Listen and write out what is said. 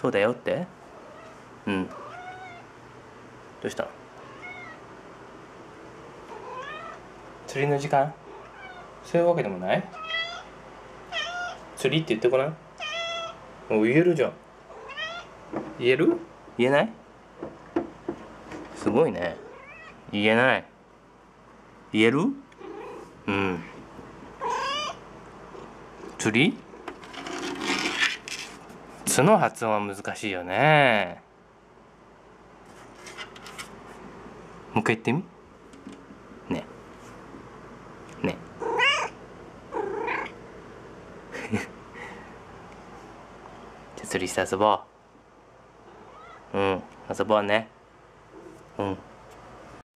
そうだよって。うん。どうした？の釣りの時間？そういうわけでもない？釣りって言ってごらん。もう言えるじゃん。言える？言えない？すごいね。言えない。言える？うん。釣り「」の発音は難しいよね。もう一回言ってみ。ね。ね。じゃあ釣りして遊ぼう。うん。遊ぼうね。うん。